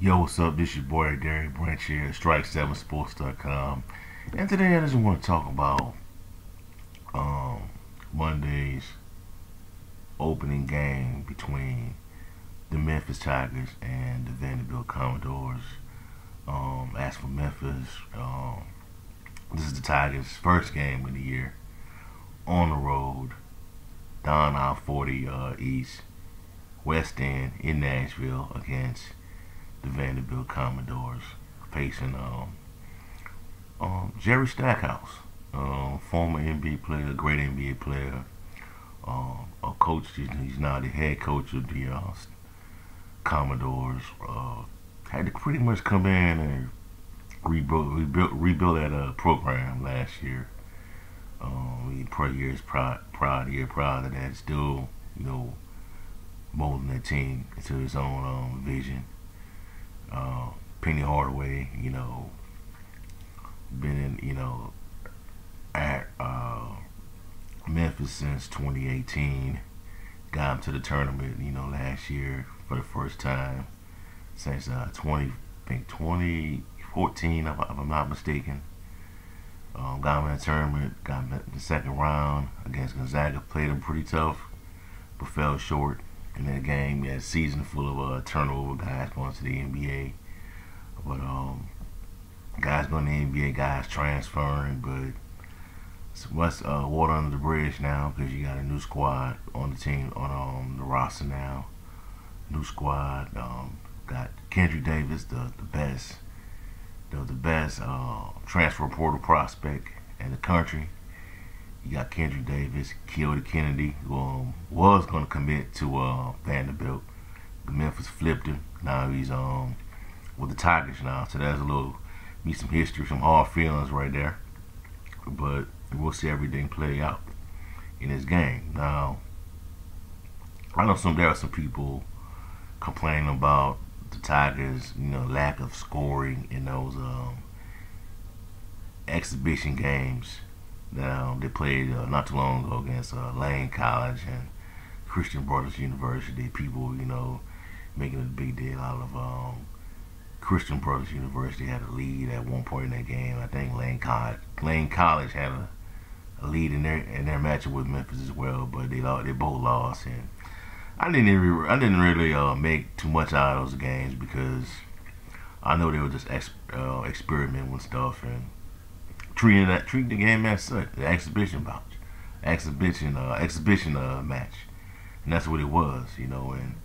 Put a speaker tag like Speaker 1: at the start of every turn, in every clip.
Speaker 1: Yo, what's up? This is your boy Derek Branch here, at Strike7Sports.com. And today I just want to talk about um, Monday's opening game between the Memphis Tigers and the Vanderbilt Commodores. Um, as for Memphis, um, this is the Tigers' first game of the year on the road, down I-40 uh, East, West End in Nashville against the Vanderbilt Commodores facing um, um, Jerry Stackhouse, uh, former NBA player, great NBA player, um, a coach. He's now the head coach of the uh, Commodores. Uh, had to pretty much come in and rebuild, rebuild, rebuild that uh, program last year. Um, prior years prior, prior year prior to that, still you know molding that team into his own um, vision uh, Penny Hardaway, you know, been in, you know, at uh, Memphis since 2018. Got him to the tournament, you know, last year for the first time since uh, 20, I think 2014, if, I'm not mistaken. Um, got him in the tournament, got him in the second round against Gonzaga. Played him pretty tough, but fell short in that game. A season full of uh, turnover, guys going to the NBA. But um, guys going to the NBA, guys transferring, but much uh, water under the bridge now because you got a new squad on the team, on um, the roster now. New squad. Um, got Kendric Davis, the, the best, the, the best uh, transfer portal prospect in the country. You got Kendric Davis, Keonte Kennedy, who um, was going to commit to uh, Vanderbilt. Memphis flipped him. Now he's um with the Tigers now. So that's a little, be some history, some hard feelings right there. But we'll see everything play out in this game. Now, I know some there are some people complaining about the Tigers, you know, lack of scoring in those um, exhibition games they played uh, not too long ago against uh, Lane College and Christian Brothers University. People, you know, making a big deal out of um, Christian Brothers University had a lead at one point in that game. I think Lane College, Lane College had a, a lead in their in their matchup with Memphis as well, but they they both lost. And I didn't really, I didn't really uh, make too much out of those games because I know they were just ex, uh, experimenting with stuff and treating that treating the game as such, the exhibition match, exhibition uh, exhibition uh, match, and that's what it was, you know. And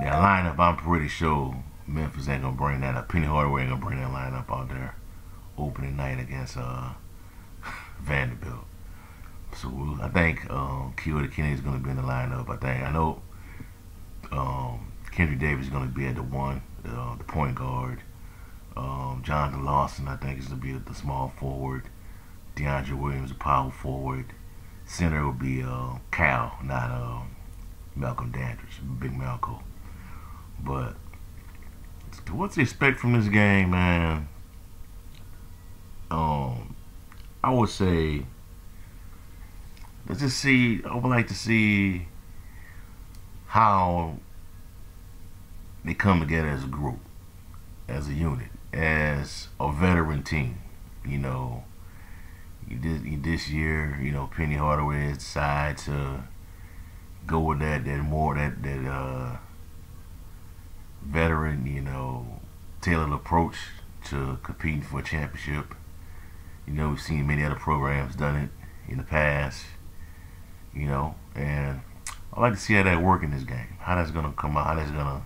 Speaker 1: their lineup, I'm pretty sure Memphis ain't gonna bring that up. Penny Hardaway ain't gonna bring that lineup out there opening night against uh, Vanderbilt. So I think um, Keonte Kennedy is gonna be in the lineup. I think I know um, Kendric Davis is gonna be at the one, uh, the point guard. Um, Jonathan Lawson, I think, is to be the small forward. DeAndre Williams, a power forward. Center will be uh, Cal, not uh, Malcolm Dandridge, Big Malcolm. But what to expect from this game, man? Um, I would say let's just see. I would like to see how they come together as a group, as a unit as a veteran team. You know, this year. You know, Penny Hardaway decided to go with that that more that that uh, veteran. You know, tailored approach to competing for a championship. You know, we've seen many other programs done it in the past. You know, and I like to see how that work in this game. How that's gonna come out. How that's gonna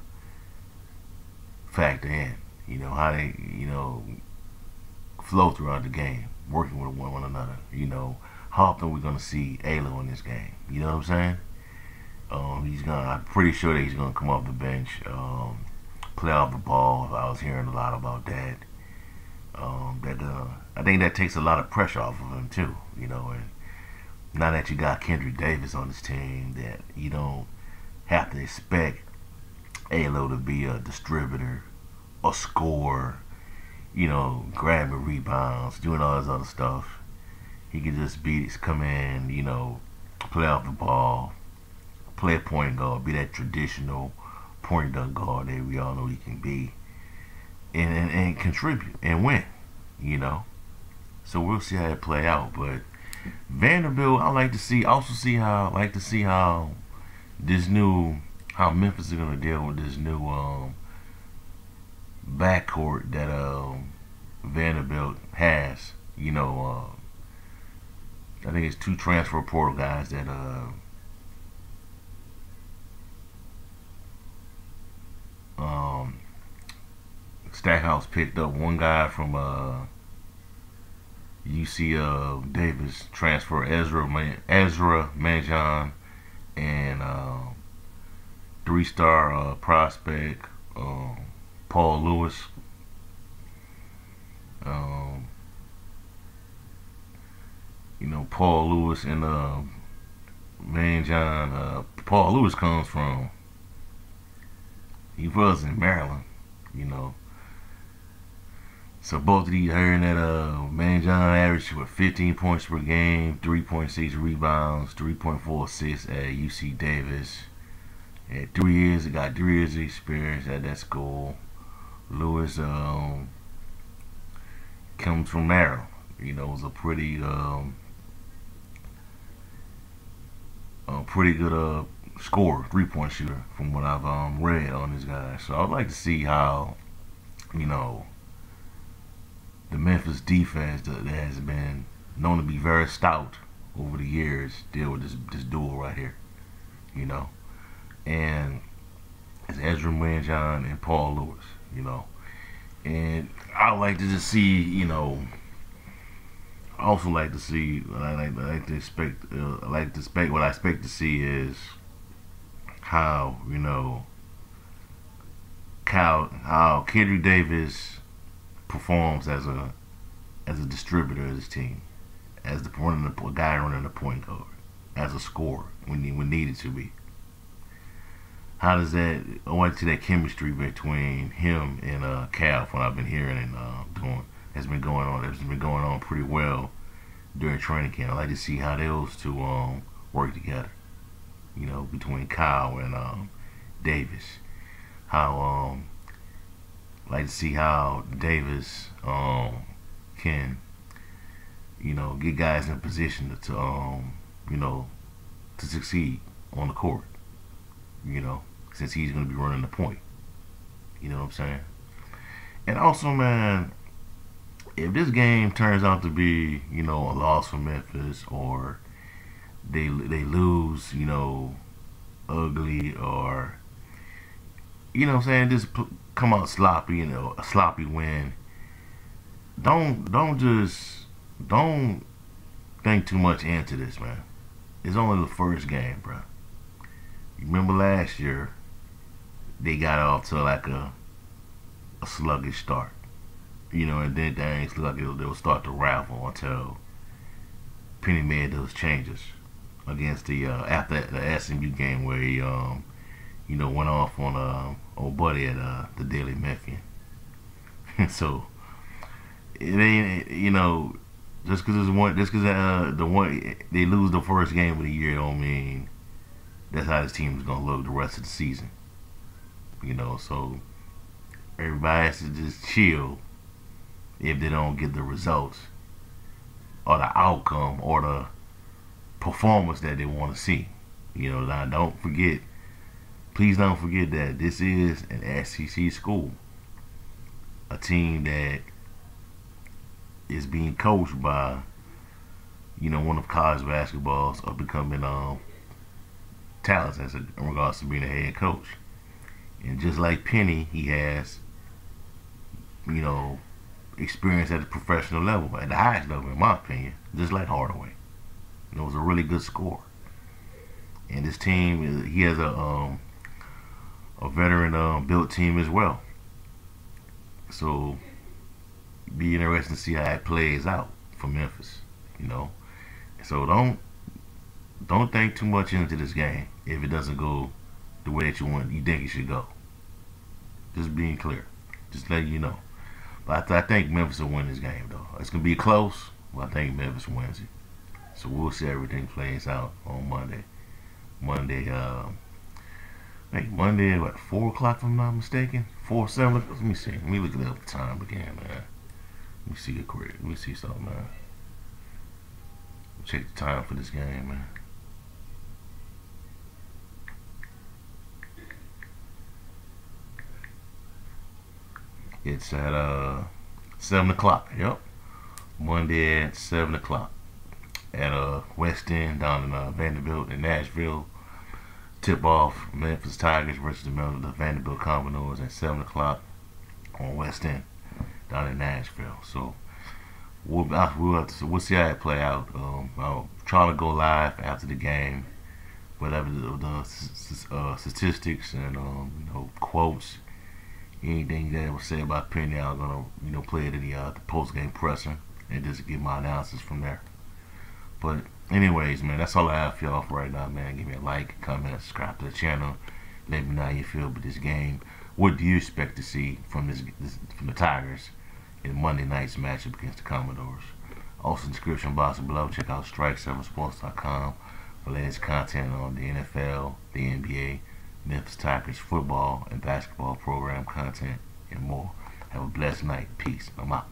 Speaker 1: factor in you know, how they, you know, flow throughout the game, working with one, one another. You know, how often we're going to see Alo in this game. You know what I'm saying? Um, he's gonna. I'm pretty sure that he's gonna come off the bench, um, play off the ball. I was hearing a lot about that. Um, that uh, I think that takes a lot of pressure off of him too. You know, and now that you got Kendric Davis on this team, that you don't have to expect Alo to be a distributor a score, you know, grabbing rebounds, doing all this other stuff. He can just be come in, you know, play off the ball, play a point guard, be that traditional point guard that we all know he can be. and, and, and contribute and win. You know, so we'll see how it play out. But Vanderbilt, I like to see. Also see how I like to see how this new how Memphis is gonna deal with this new um, backcourt that um, Vanderbilt has. You know, uh, I think it's two transfer portal guys that. Uh, um, Stackhouse picked up one guy from uh, UC uh, Davis transfer Ezra Man- Ezra Manjon and uh, three-star uh, prospect um, Paul Lewis. Um, you know Paul Lewis and uh, Manjon. Uh, Paul Lewis comes from. He was in Maryland, you know. So both of these hearing that uh Manjon averaged with 15 points per game, 3.6 rebounds, 3.4 assists at UC Davis. Had three years, he got three years of experience at that school. Lewis um, comes from Maryland. You know, was a pretty um, a pretty good uh scorer, three point shooter from what I've um, read on this guy. So I'd like to see how, you know, the Memphis defense that has been known to be very stout over the years deal with this this duel right here, you know, and it's Ezra Manjon and Paul Lewis, you know, and I like to just see, you know. I also like to see. I like, I like to expect. Uh, I like to expect. What I expect to see is how you know how how Kendric Davis performs as a as a distributor of his team, as the running the guy running the point guard, as a scorer when he, when needed to be. How does that? I want to see that chemistry between him and uh, Cal from I've been hearing and uh, doing has been going on. It's been going on pretty well during training camp. I'd like to see how those two um, work together. You know, between Kyle and um, Davis. How um, like to see how Davis um, can, you know, get guys in a position to, to um, you know, to succeed on the court. You know, since he's going to be running the point. You know what I'm saying? And also, man, if this game turns out to be, you know, a loss for Memphis or they they lose, you know, ugly or you know what I'm saying, just come out sloppy, you know, a sloppy win. Don't don't just don't think too much into this, man. It's only the first game, bro. You remember last year they got off to like a a sluggish start. You know, and then things look like they'll start to ravel until Penny made those changes against the uh, after the SMU game where he um you know went off on uh old buddy at uh, the Daily Memphian. so it ain't you know just because it's one just because uh, the one they lose the first game of the year don't mean that's how this team is gonna look the rest of the season. You know, so everybody has to just chill if they don't get the results or the outcome or the performance that they want to see. You know, now don't forget, please don't forget that this is an SEC school, a team that is being coached by, you know, one of college basketball's up becoming um, talents as in regards to being a head coach. And just like Penny, he has, you know, experience at the professional level, at the highest level, in my opinion, just like Hardaway. You know, was a really good score. And this team, he has a um, a veteran um, built team as well. So, be interesting to see how it plays out for Memphis. You know, so don't don't think too much into this game if it doesn't go the way that you want, you think it should go. Just being clear, just letting you know. But I, I think Memphis will win this game though. It's gonna be close, but I think Memphis wins it. So we'll see everything plays out on Monday. Monday, uh, Monday at what four o'clock if I'm not mistaken. Four seven. Let me see. Let me look up the time again, man. Let me see it quick. Let me see something, man. Check the time for this game, man. It's at uh seven o'clock. Yep, Monday at seven o'clock at uh West End down in uh, Vanderbilt in Nashville. Tip off Memphis Tigers versus the, the Vanderbilt Commodores at seven o'clock on West End down in Nashville. So we'll we'll, to, we'll see how it play out. Um, I'm trying to go live after the game, whatever the, the uh, statistics and um, you know quotes, anything that was said by Penny, I'm gonna you know play it in the, uh, the post game presser and just give my analysis from there. But anyways, man, that's all I have for y'all for right now, man. Give me a like, comment, subscribe to the channel. Let me know how you feel about this game. What do you expect to see from this, this from the Tigers in Monday night's matchup against the Commodores? Also, description box below. Check out strike7sports.com for latest content on the NFL, the NBA, Memphis Tigers football and basketball program content, and more. Have a blessed night. Peace. I'm out.